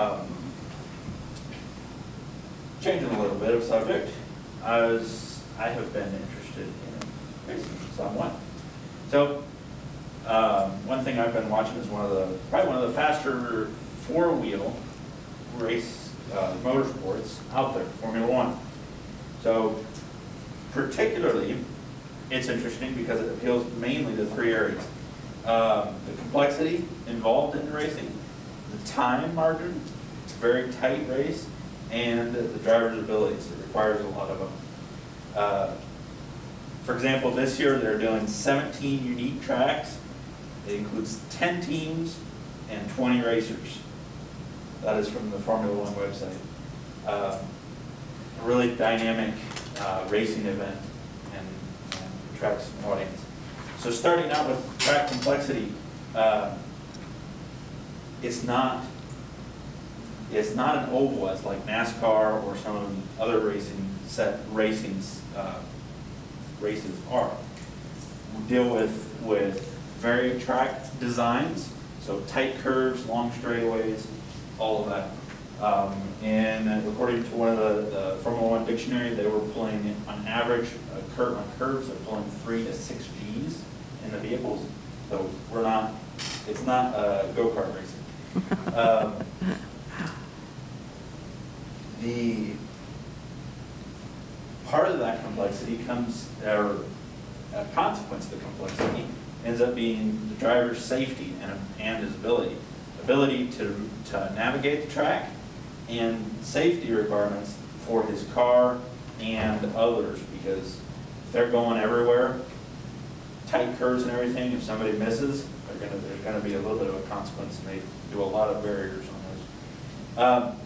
Um, Changing a little bit of subject, I was, I have been interested in racing somewhat. So, um, one thing I've been watching is one of the, probably one of the faster four-wheel race, uh, motorsports out there, Formula One. So particularly, it's interesting because it appeals mainly to three areas. Um, The complexity involved in racing, the time margin, it's a very tight race, and the driver's abilities, it requires a lot of them. Uh, For example, this year, they're doing 17 unique tracks. It includes 10 teams and 20 racers. That is from the Formula One website. Uh, A really dynamic uh, racing event and and attracts an audience. So starting out with track complexity, uh, it's not, it's not an oval as like NASCAR or some other racing set, racings, uh, races are. We deal with, with varied track designs, so tight curves, long straightaways, all of that. Um, And according to one of the, the Formula One dictionary, they were pulling, on average, a curve, on curves, they're pulling three to six Gs in the vehicles. So we're not, it's not uh, go-kart racing. Um, The, part of that complexity comes, or a consequence of the complexity, ends up being the driver's safety and, and his ability. Ability to, to navigate the track and safety requirements for his car and others, because if they're going everywhere, tight curves and everything, if somebody misses, they're gonna, gonna be a little bit of a consequence, and they do a lot of barriers on those. Um,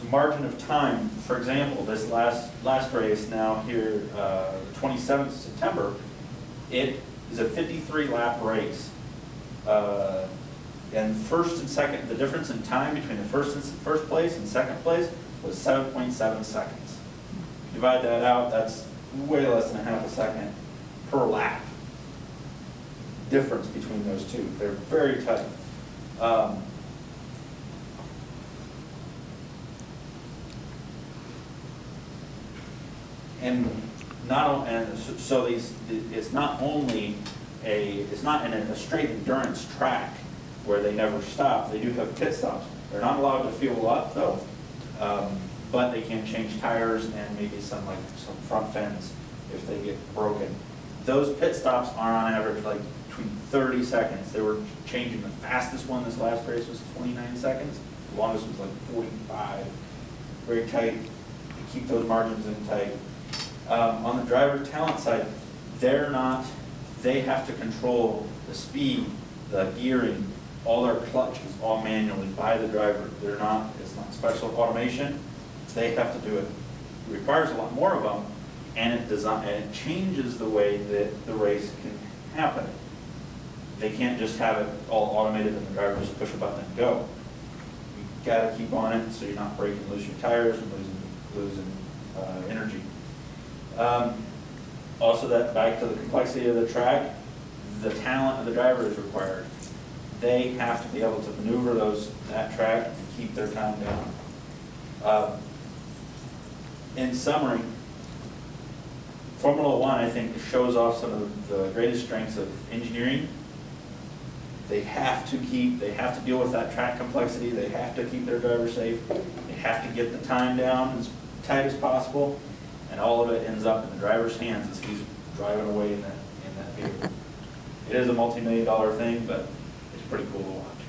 so margin of time, for example, this last, last race now here, uh, 27th of September, it is a 53 lap race. Uh, And first and second, the difference in time between the first and, first place and second place was 7.7 seconds. Divide that out, that's way less than a half a second per lap. Difference between those two, they're very tight. Um, And not, and so- these, it's not only a, it's not in a straight endurance track where they never stop, they do have pit stops. They're not allowed to fuel up though, um, but they can change tires and maybe some like, some front fends if they get broken. Those pit stops are on average like between thirty seconds. They were changing, the fastest one this last race was twenty-nine seconds, the longest was like forty-five. Very tight, to keep those margins in tight. Um, on the driver talent side, they're not, they have to control the speed, the gearing, all their clutch is all manually by the driver. They're not, it's not special automation, they have to do it. It Requires a lot more of them, and it design, and it changes the way that the race can happen. They can't just have it all automated and the driver just push a button and go. You gotta keep on it, so you're not breaking loose your tires and losing, losing, uh, energy. Um, Also, that, back to the complexity of the track, the talent of the driver is required. They have to be able to maneuver those, that track and keep their time down. Um, In summary, Formula One, I think, shows off some of the greatest strengths of engineering. They have to keep, they have to deal with that track complexity, they have to keep their driver safe, they have to get the time down as tight as possible, and all of it ends up in the driver's hands as he's driving away in that, in that vehicle. It is a multi-million dollar thing, but it's pretty cool to watch.